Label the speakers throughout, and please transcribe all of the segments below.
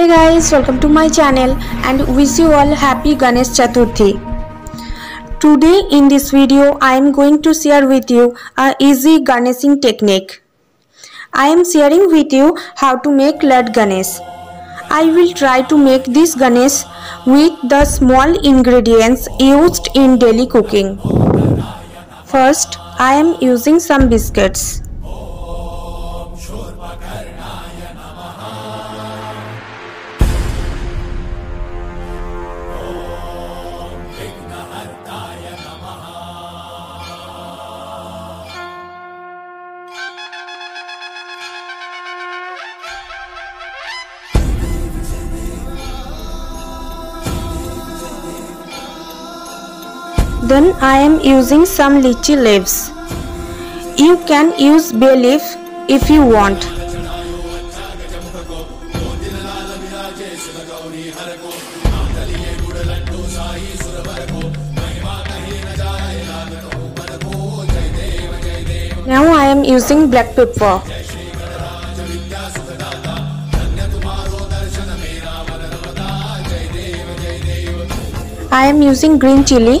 Speaker 1: Hey guys, welcome to my channel and wish you all happy Ganesh Chaturthi. Today in this video I am going to share with you a easy garnishing technique. I am sharing with you how to make Lord Ganesh. I will try to make this Ganesh with the small ingredients used in daily cooking. First, I am using some biscuits. Then I am using some lychee leaves. You can use bay leaf if you want. Now I am using black pepper. I am using green chili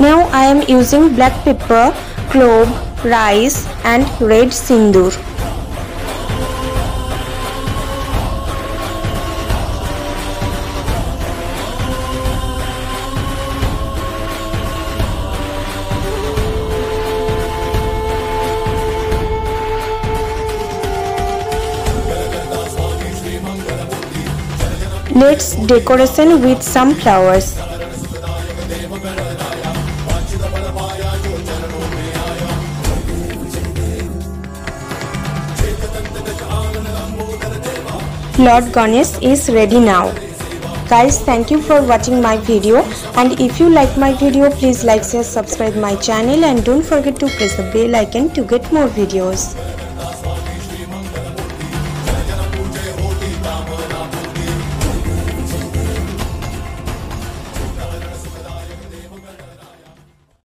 Speaker 1: Now I am using black pepper, clove, rice and red sindoor. Let's decoration with some flowers. Lord Ganesh is ready now. Guys, thank you for watching my video and if you like my video, please like, share, subscribe my channel and don't forget to press the bell icon to get more videos.